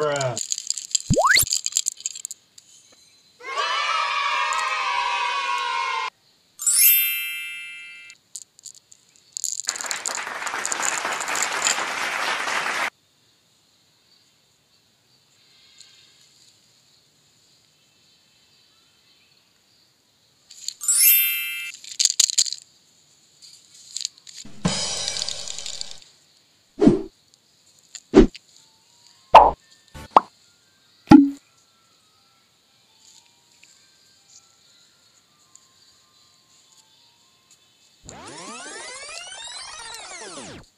Bruh. Oh!